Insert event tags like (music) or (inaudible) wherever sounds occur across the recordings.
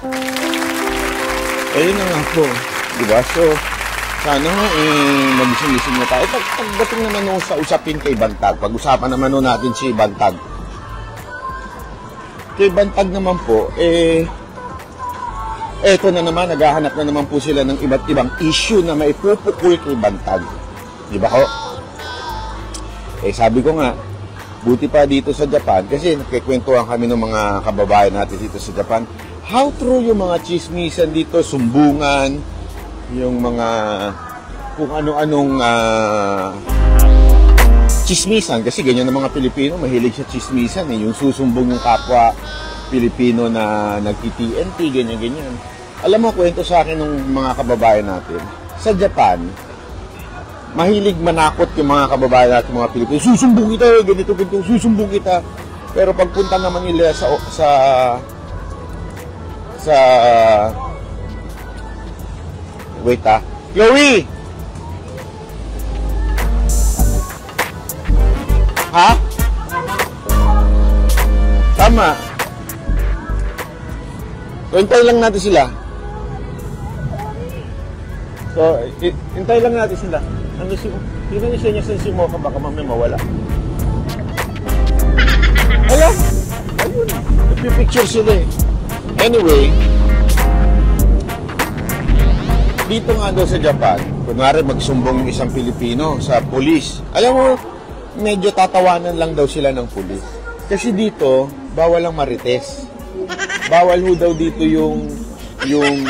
Ayun na nga po. Diba? So, sana nga eh, mag-isin na tayo. Pag, pagdating naman nung sa usapin kay Bantag, pag-usapan naman nung natin si Bantag. Kay Bantag naman po, eh, eto na naman, naghahanap na naman po sila ng iba't ibang issue na maipupukul kay Bantag. Di ba ho? Eh, sabi ko nga, buti pa dito sa Japan, kasi nakikwentuhan kami ng mga kababayan natin dito sa Japan, how true yung mga chismisan dito, sumbungan, yung mga kung ano-anong ah, chismisan. Kasi ganyan ng mga Pilipino mahilig sa chismisan eh. Yung susumbong yung kapwa Pilipino na nagti-TNT ganyan ganyan. Alam mo kwento sa akin ng mga kababayan natin sa Japan mahilig manakot yung mga kababayan natin mga Pilipino susumbong kita ganito ganito susumbong kita. Pero pagpunta naman nila sa sa sa Wait ah. Chloe! Ha? Tama. Hintay lang natin sila. So, hintay lang natin sila. Ano si... Hindi niya siya niya si Mocha, baka mamaya mawala. Hala! Ayun. Nagpipicture sila eh. Anyway, dito nga daw sa Japan, kunwari magsumbong yung isang Pilipino sa pulis. Alam mo, medyo tatawanan lang daw sila ng pulis. Kasi dito, bawal ang marites. Bawal ho daw dito yung yung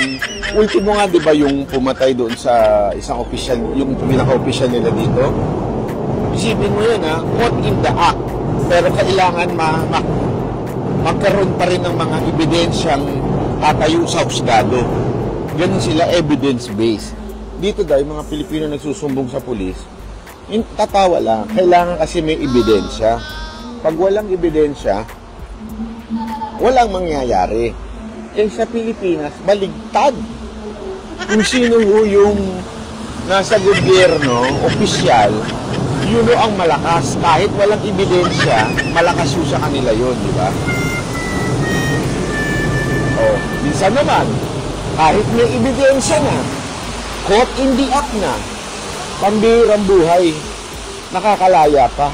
ultimo nga 'di ba yung pumatay doon sa isang opisyal, yung pinaka-opisyal nila dito. Isipin mo 'yun ha, caught in the act. Pero kailangan ma, ma magkaroon pa rin ng mga ebidensyang tatayo sa husgado. Ganun sila evidence-based. Dito yung mga Pilipino nagsusumbong sa pulis, in, tatawa lang. Kailangan kasi may ebidensya. Pag walang ebidensya, walang mangyayari. Eh sa Pilipinas, baligtad. Kung sino ho yung nasa gobyerno, opisyal, yun ang malakas. Kahit walang ebidensya, malakas ho sa kanila yun, di ba? Oh, minsan naman, kahit may ebidensya na, caught in the act na, pambihirang buhay, nakakalaya pa.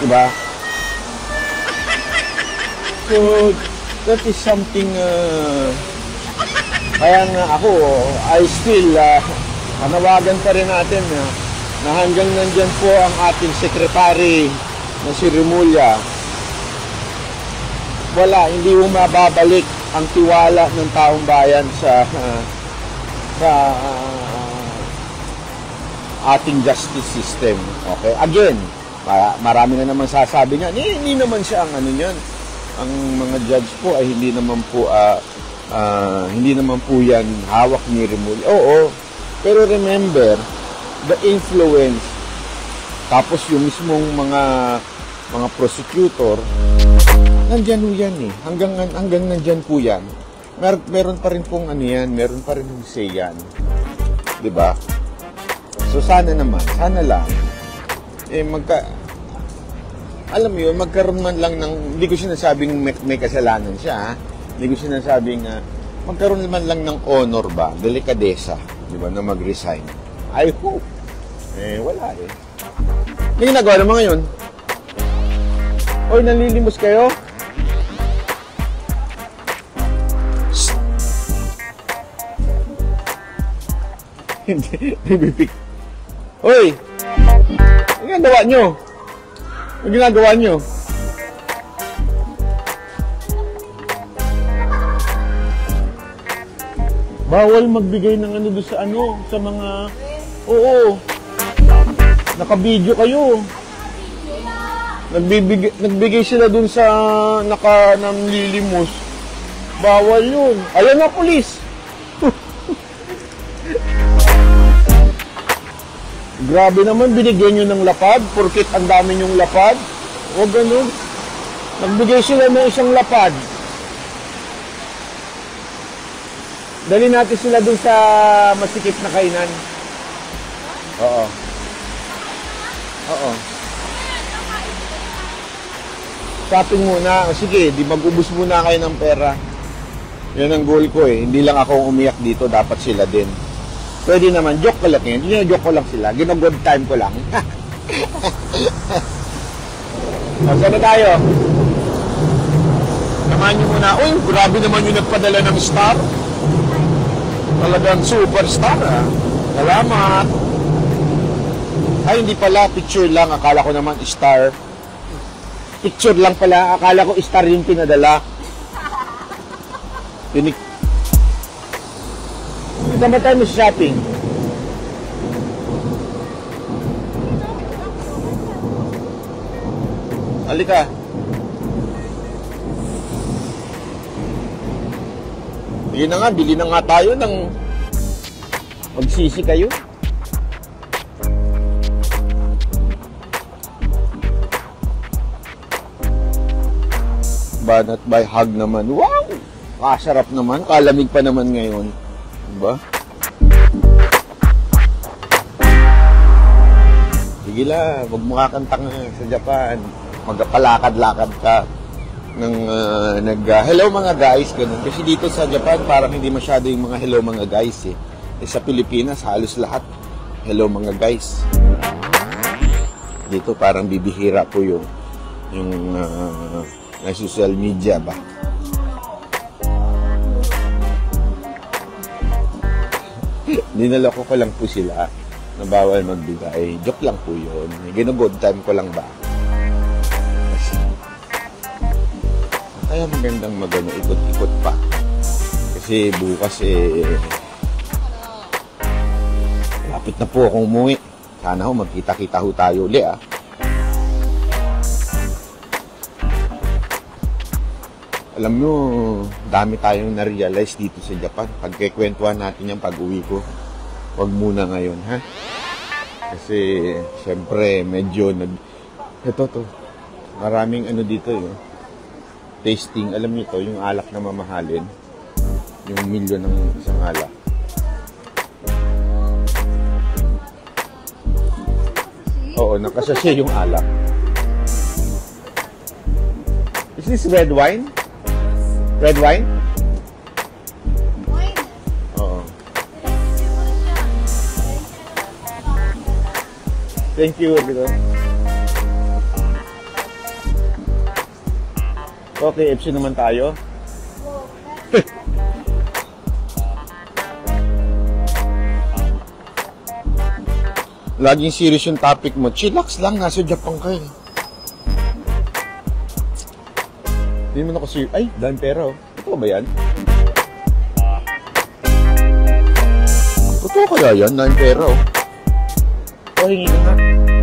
Diba? So, that is something, uh, kaya nga ako, I still, uh, panawagan pa rin natin na, na hanggang nandyan po ang ating secretary na si Remulla, wala, hindi mo mababalik ang tiwala ng taong bayan sa uh, sa uh, ating justice system. Okay? Again, ma- marami na naman sasabi niya, eh, hindi naman siya ang ano niyan. Ang mga judge po ay hindi naman po uh, uh, hindi naman po yan hawak ni Remulla. Oo, pero remember, the influence tapos yung mismong mga mga prosecutor nandyan po yan eh. Hanggang, hanggang nandyan po yan. Mer meron pa rin pong ano yan, meron pa rin say yan. ba? Diba? So sana naman, sana lang, eh magka, alam mo yun, magkaroon man lang ng, hindi ko sinasabing may, may kasalanan siya, ha? Hindi ko sinasabing, uh, magkaroon man lang ng honor ba, delikadesa, di ba, na mag-resign. I hope. Eh, wala eh. May ginagawa naman ngayon. Oy, nalilimos kayo? Hindi, nabibig. Hoy! Ano ginagawa nyo? Ano ginagawa nyo? Bawal magbigay ng ano doon sa ano, sa mga... Oo. Naka-video kayo. Nagbibigay, nagbigay sila doon sa naka namlilimos. Bawal yun. Ayan na, polis. Grabe naman, binigyan nyo ng lapad, porkit ang dami nyong lapad. O ganun. Nagbigay sila ng isang lapad. Dali natin sila dun sa masikip na kainan. Oo. Oo. Shopping muna. Sige, di mag-ubos muna kayo ng pera. Yan ang goal ko eh. Hindi lang ako umiyak dito, dapat sila din. Pwede naman, joke ko lang yun. Hindi joke ko lang sila. Gino-good time ko lang. (laughs) Saan na tayo? Naman nyo muna. Uy, grabe naman yung nagpadala ng star. Talagang superstar ah. Salamat. Ay, hindi pala. Picture lang. Akala ko naman star. Picture lang pala. Akala ko star yung pinadala. Tinik. Naman tayo shopping. Halika. Sige na nga, bili na nga tayo ng magsisi kayo. Banat by hug naman. Wow! Kasarap naman. Kalamig pa naman ngayon. Diba? Sige lang, huwag mo kakantang sa Japan. Magpalakad-lakad ka ng uh, nag uh, hello mga guys ganun kasi dito sa Japan parang hindi masyado yung mga hello mga guys eh, eh sa Pilipinas halos lahat hello mga guys dito parang bibihira po yung yung uh, social media ba Ninaloko ko lang po sila na bawal magbigay. Joke lang po yun. Gino-good time ko lang ba? Kaya magandang magano ikot-ikot pa. Kasi bukas eh, lapit na po akong umuwi. Sana ho magkita-kita ho tayo uli ah. Alam nyo, dami tayong na-realize dito sa Japan. Pagkikwentuhan natin yung pag-uwi ko. Huwag muna ngayon, ha? Kasi, syempre, medyo nag... Ito to. Maraming ano dito, eh. Tasting. Alam niyo to, yung alak na mamahalin. Yung milyon ng isang alak. Oo, nakasasya yung alak. Is this red wine? Red wine? Wine. Oo. Thank you, Bito. Okay, FC naman tayo. (laughs) Laging serious yung topic mo. Chillax lang, nasa Japan ka eh. Hindi mo na kasi, ay, dahil pera oh. Totoo ba yan? Totoo kaya yan, dahil pera oh. O, hingi ka nga.